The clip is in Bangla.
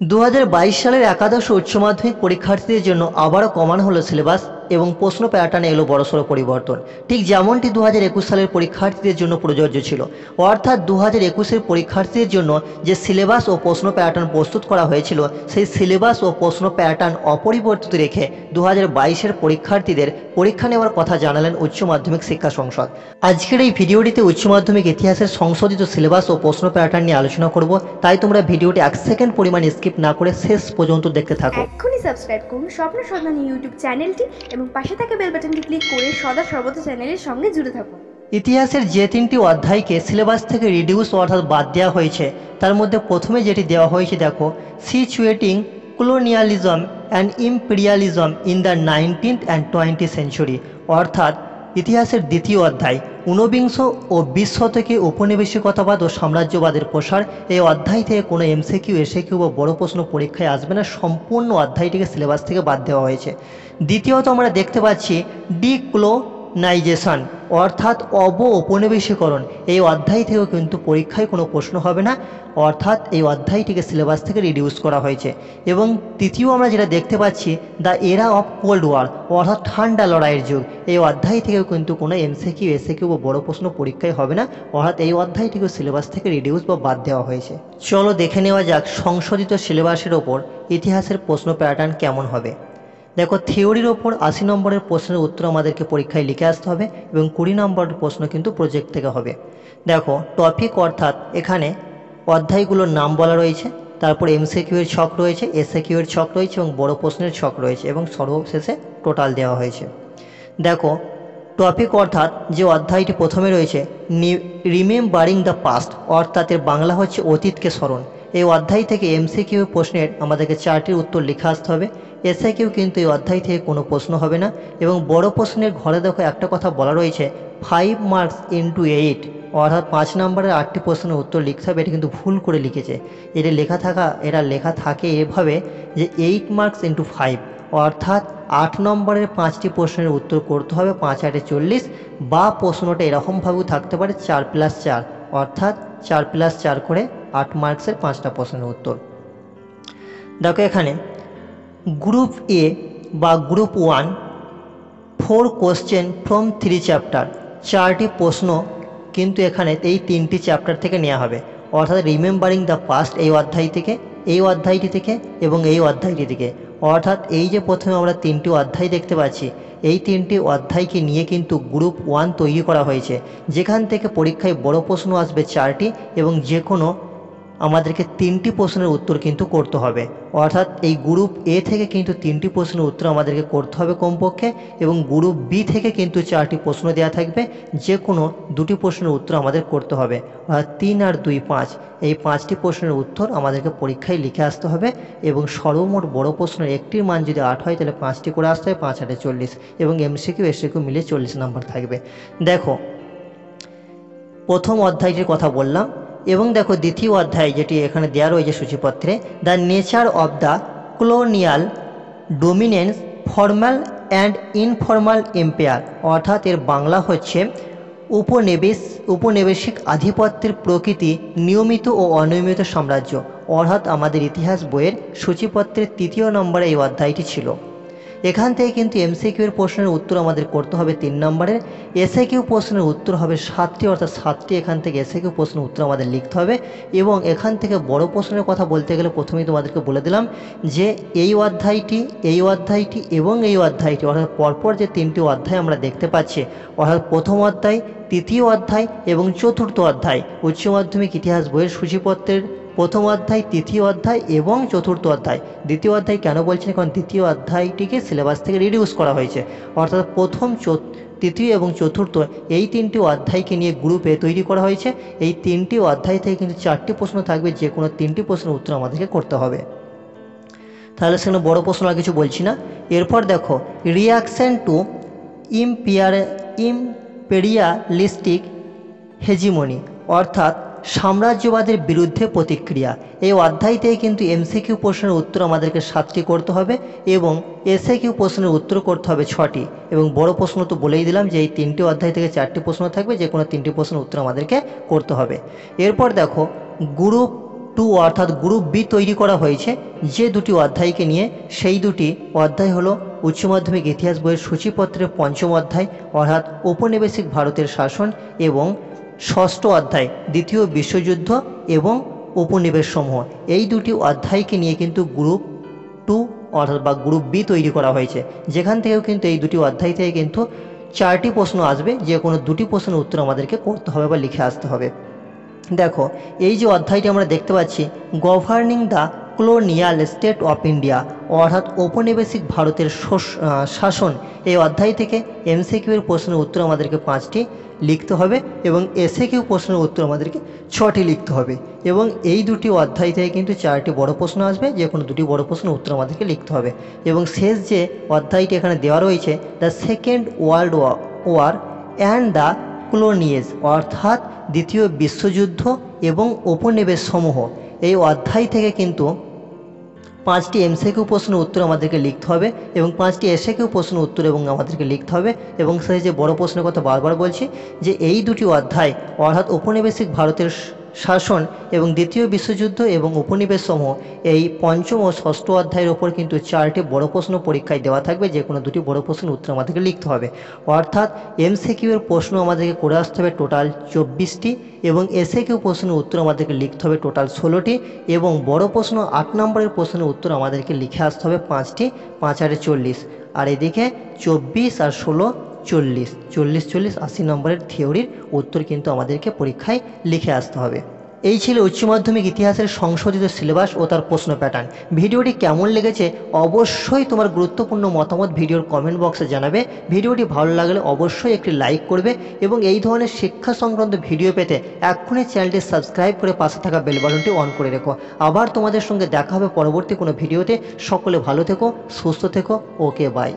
দু হাজার বাইশ সালের একাদশ উচ্চ মাধ্যমিক পরীক্ষার্থীদের জন্য আবারও কমানো হলো সিলেবাস। এবং প্রশ্ন প্যাটার্নে এলো বড়সড় পরিবর্তন। ঠিক যেমনটি দু হাজার সালের পরীক্ষার্থীদের জন্য প্রযোজ্য ছিল, অর্থাৎ দু হাজার একুশের পরীক্ষার্থীদের জন্য যে সিলেবাস ও প্রশ্ন প্যাটার্ন প্রস্তুত করা হয়েছিল, সেই সিলেবাস ও প্রশ্ন প্যাটার্ন অপরিবর্তিত রেখে দু হাজার বাইশের পরীক্ষার্থীদের পরীক্ষা নেওয়ার কথা জানালেন উচ্চ মাধ্যমিক শিক্ষা সংসদ। আজকের এই ভিডিওটিতে উচ্চ মাধ্যমিক ইতিহাসের সংশোধিত সিলেবাস ও প্রশ্ন প্যাটার্ন নিয়ে আলোচনা করব, তাই তোমরা ভিডিওটি এক সেকেন্ড পরিমাণ স্কিপ না করে শেষ পর্যন্ত দেখতে থাকো। এক্ষুনি সাবস্ক্রাইব করুন স্বপ্ন সন্ধানী ইউটিউব চ্যানেলটি এবং পাশে থাকা বেল বাটনটি ক্লিক করে সদা সর্বদা চ্যানেলের সঙ্গে জুড়ে থাকুন। ইতিহাসের যে তিনটি অধ্যায়কে সিলেবাস থেকে রিডিউস অর্থাৎ বাদ দেওয়া হয়েছে, তার মধ্যে প্রথমে যেটি দেওয়া হয়েছে দেখো situating colonialism and imperialism in the nineteenth and twenty century অর্থাৎ ইতিহাসের দ্বিতীয় অধ্যায়। ঊনবিংশ ও বিশ শতকে উপনিবেশিকতাবাদ ও সাম্রাজ্যবাদের প্রসার এই অধ্যায় থেকে কোনো এমসিকিউ এসএকিউ বা বড় প্রশ্ন পরীক্ষায় আসবে না। সম্পূর্ণ অধ্যায়টিকে সিলেবাস থেকে বাদ দেওয়া হয়েছে। দ্বিতীয়ত আমরা দেখতে পাচ্ছি ডিক্লোনাইজেশন। অর্থাৎ অব ঔপনিবেশীকরণ এই অধ্যায় থেকেও কিন্তু পরীক্ষায় কোনো প্রশ্ন হবে না। অর্থাৎ এই অধ্যায়টিকে সিলেবাস থেকে রিডিউস করা হয়েছে। এবং তৃতীয় আমরা যেটা দেখতে পাচ্ছি দ্য এরা অফ কোল্ড ওয়ার অর্থাৎ ঠান্ডা লড়াইয়ের যুগ। এই অধ্যায় থেকেও কিন্তু কোনো এমসিকিউ এসএকিউ বা বড় প্রশ্ন পরীক্ষায় হবে না। অর্থাৎ এই অধ্যায়টিকেও সিলেবাস থেকে রিডিউস বা বাদ দেওয়া হয়েছে। চলো দেখে নেওয়া যাক সংশোধিত সিলেবাসের ওপর ইতিহাসের প্রশ্ন প্যাটার্ন কেমন হবে। দেখো, থিওরির ওপর আশি নম্বরের প্রশ্নের উত্তর আমাদেরকে পরীক্ষায় লিখে আসতে হবে এবং কুড়ি নম্বরের প্রশ্ন কিন্তু প্রজেক্ট থেকে হবে। দেখো টপিক অর্থাৎ এখানে অধ্যায়গুলোর নাম বলা রয়েছে, তারপর এমসিকিউ ছক রয়েছে এসএকিউ ছক রয়েছে এবং বড় প্রশ্নের ছক রয়েছে এবং সর্বশেষে টোটাল দেওয়া হয়েছে। দেখো টপিক অর্থাৎ যে অধ্যায়টি প্রথমে রয়েছে রিমেম্বারিং দ্য পাস্ট অর্থাৎ এর বাংলা হচ্ছে অতীতকে স্মরণ। এই অধ্যায় থেকে এমসিকিউ প্রশ্নের আমাদেরকে চারটির উত্তর লিখে আসতে হবে। এসআইকিউ কিন্তু এই অধ্যায় থেকে কোনো প্রশ্ন হবে না। এবং বড় প্রশ্নের ঘরে দেখো একটা কথা বলা রয়েছে ফাইভ মার্কস ইন্টু এইট অর্থাৎ পাঁচ নম্বরের আটটি প্রশ্নের উত্তর লিখতে হবে। এটা কিন্তু ভুল করে লিখেছে। এটা লেখা থাকা, এটা লেখা থাকে এভাবে যে এইট মার্কস ইন্টু ফাইভ অর্থাৎ আট নম্বরের পাঁচটি প্রশ্নের উত্তর করতে হবে পাঁচ আটে চল্লিশ। বা প্রশ্নটা এরকমভাবেও থাকতে পারে, চার প্লাস চার অর্থাৎ চার প্লাস চার করে আট মার্কসের পাঁচটা প্রশ্নের উত্তর। দেখো এখানে গ্রুপ এ বা group one four question from three chapter চারটি প্রশ্ন কিন্তু এখানে এই তিনটি চ্যাপ্টার থেকে নেওয়া হবে। অর্থাৎ রিমেম্বারিং দ্য পাস্ট এই অধ্যায় থেকে, এই অধ্যায়টি থেকে এবং এই অধ্যায়টি থেকে। অর্থাৎ এই যে প্রথমে আমরা তিনটি অধ্যায় দেখতে পাচ্ছি, এই তিনটি অধ্যায়কে নিয়ে কিন্তু গ্রুপ ওয়ান তৈরি করা হয়েছে। যেখান থেকে পরীক্ষায় বড় প্রশ্ন আসবে চারটি এবং যে কোনো আমাদেরকে তিনটি প্রশ্নের উত্তর কিন্তু করতে হবে। অর্থাৎ এই গ্রুপ এ থেকে কিন্তু তিনটি প্রশ্নের উত্তর আমাদেরকে করতে হবে কমপক্ষে এবং গ্রুপ বি থেকে কিন্তু চারটি প্রশ্ন দেওয়া থাকবে। যে কোনো দুটি প্রশ্নের উত্তর আমাদের করতে হবে। অর্থাৎ তিন আর দুই পাঁচ, এই পাঁচটি প্রশ্নের উত্তর আমাদেরকে পরীক্ষায় লিখে আসতে হবে এবং সর্বমোট বড় প্রশ্নের একটির মান যদি আট হয় তাহলে পাঁচটি করে আসতে হবে পাঁচ আটে চল্লিশ এবং এমসিকিউ এসিকিউ মিলে চল্লিশ নাম্বার থাকবে। দেখো, প্রথম অধ্যায়টির কথা বললাম। এবং দেখো দ্বিতীয় অধ্যায় যেটি এখানে দেওয়া রয়েছে সূচিপত্রে the nature of the colonial dominance formal and informal empire অর্থাৎ এর বাংলা হচ্ছে উপনিবেশ, উপনিবেশিক আধিপত্যের প্রকৃতি, নিয়মিত ও অনিয়মিত সাম্রাজ্য অর্থাৎ আমাদের ইতিহাস বইয়ের সূচিপত্রের তৃতীয় নম্বরে এই অধ্যায়টি ছিল। এখান থেকে কিন্তু এমসিকিউর প্রশ্নের উত্তর আমাদের করতে হবে তিন নম্বরের এসএকিউ প্রশ্নের উত্তর হবে সাতটি, অর্থাৎ সাতটি এখান থেকে এসএকিউ প্রশ্নের উত্তর আমাদের লিখতে হবে। এবং এখান থেকে বড় প্রশ্নের কথা বলতে গেলে প্রথমেই তোমাদেরকে বলে দিলাম যে এই অধ্যায়টি এই অধ্যায়টি এবং এই অধ্যায়টি, অর্থাৎ পরপর যে তিনটি অধ্যায় আমরা দেখতে পাচ্ছি, অর্থাৎ প্রথম অধ্যায়, তৃতীয় অধ্যায় এবং চতুর্থ অধ্যায়, উচ্চ মাধ্যমিক ইতিহাস বইয়ের সূচিপত্রের প্রথম অধ্যায়, তৃতীয় অধ্যায় এবং চতুর্থ অধ্যায়। দ্বিতীয় অধ্যায় কেন বলছেন? কারণ দ্বিতীয় অধ্যায়টিকে সিলেবাস থেকে রিডিউস করা হয়েছে। অর্থাৎ প্রথম তৃতীয় এবং চতুর্থ এই তিনটি অধ্যায়কে নিয়ে গ্রুপে তৈরি করা হয়েছে। এই তিনটি অধ্যায় থেকে কিন্তু চারটি প্রশ্ন থাকবে যে কোনো তিনটি প্রশ্নের উত্তর আমাদেরকে করতে হবে। তাহলে সেখানে বড় প্রশ্ন আর কিছু বলছি না। এরপর দেখো reaction to ampere imperialistic hegemony অর্থাৎ সাম্রাজ্যবাদের বিরুদ্ধে প্রতিক্রিয়া। এই অধ্যায় থেকে কিন্তু এমসিকিউ প্রশ্নের উত্তর আমাদেরকে সাতটি করতে হবে এবং এসএ কিউ প্রশ্নের উত্তর করতে হবে ছটি। এবং বড় প্রশ্ন তো বলেই দিলাম যে এই তিনটি অধ্যায় থেকে চারটি প্রশ্ন থাকবে, যে কোনো তিনটি প্রশ্নের উত্তর আমাদেরকে করতে হবে। এরপর দেখো, গ্রুপ টু অর্থাৎ গ্রুপ বি তৈরি করা হয়েছে। যে দুটি অধ্যায়কে নিয়ে সেই দুটি অধ্যায় হলো উচ্চ মাধ্যমিক ইতিহাস বইয়ের সূচিপত্রের পঞ্চম অধ্যায়, অর্থাৎ ঔপনিবেশিক ভারতের শাসন এবং ষষ্ঠ অধ্যায়, দ্বিতীয় বিশ্বযুদ্ধ এবং উপনিবেশ সমূহ এই দুটি অধ্যায়কে নিয়ে কিন্তু গ্রুপ টু অর্থাৎ বা গ্রুপ বি তৈরি করা হয়েছে। যেখান থেকেও কিন্তু এই দুটি অধ্যায় থেকে কিন্তু চারটি প্রশ্ন আসবে, যে কোনো দুটি প্রশ্নের উত্তর আমাদেরকে করতে হবে বা লিখে আসতে হবে। দেখো, এই যে অধ্যায়টি আমরা দেখতে পাচ্ছি governing the colonial state of India অর্থাৎ ঔপনিবেশিক ভারতের শাসন, এই অধ্যায় থেকে এমসিকিউ এর প্রশ্নের উত্তর আমাদেরকে পাঁচটি লিখতে হবে এবং এসে কিউ প্রশ্নের উত্তর আমাদেরকে ছটি লিখতে হবে। এবং এই দুটি অধ্যায় থেকে কিন্তু চারটি বড় প্রশ্ন আসবে, যে কোনো দুটি বড় প্রশ্নের উত্তর আমাদেরকে লিখতে হবে। এবং শেষ যে অধ্যায়টি এখানে দেওয়া রয়েছে the second world war and the colonies অর্থাৎ দ্বিতীয় বিশ্বযুদ্ধ এবং উপনিবেশ সমূহ এই অধ্যায় থেকে কিন্তু পাঁচটি এমসিকিউ প্রশ্নের উত্তর আমাদেরকে লিখতে হবে এবং পাঁচটি এসএকিউ প্রশ্ন উত্তর এবং আমাদেরকে লিখতে হবে এবং সেই যে বড় প্রশ্নের কথা বারবার বলছি যে এই দুটি অধ্যায় অর্থাৎ ঔপনিবেশিক ভারতের শাসন এবং দ্বিতীয় বিশ্বযুদ্ধ এবং উপনিবেশসমূহ। এই পঞ্চম ও ষষ্ঠ অধ্যায়ের ওপর কিন্তু চারটি বড় প্রশ্ন পরীক্ষায় দেওয়া থাকবে, যে কোনো দুটি বড় প্রশ্নের উত্তর আমাদেরকে লিখতে হবে। অর্থাৎ এমসিকিউ এর প্রশ্ন আমাদেরকে করে আসতে হবে টোটাল চব্বিশটি এবং এসে কিউ প্রশ্নের উত্তর আমাদেরকে লিখতে হবে টোটাল ষোলোটি এবং বড় প্রশ্ন আট নম্বরের প্রশ্নের উত্তর আমাদেরকে লিখে আসতে হবে পাঁচটি, পাঁচ আটে চল্লিশ। আর এদিকে চব্বিশ আর ষোলো চল্লিশ চল্লিশ চল্লিশ আশি নম্বরের থিওরির উত্তর কিন্তু আমাদেরকে পরীক্ষায় লিখে আসতে হবে। এই ছিল উচ্চ মাধ্যমিক ইতিহাসের সংশোধিত সিলেবাস ও তার প্রশ্ন প্যাটার্ন। ভিডিওটি কেমন লেগেছে অবশ্যই তোমার গুরুত্বপূর্ণ মতামত ভিডিওর কমেন্ট বক্সে জানাবে। ভিডিওটি ভালো লাগলে অবশ্যই একটি লাইক করবে এবং এই ধরনের শিক্ষা সংক্রান্ত ভিডিও পেতে এক্ষুনি চ্যানেলটি সাবস্ক্রাইব করে পাশে থাকা বেল বাটনটি অন করে রেখো। আবার তোমাদের সঙ্গে দেখা হবে পরবর্তী কোনো ভিডিওতে। সকলে ভালো থেকো, সুস্থ থেকো। Okay, bye.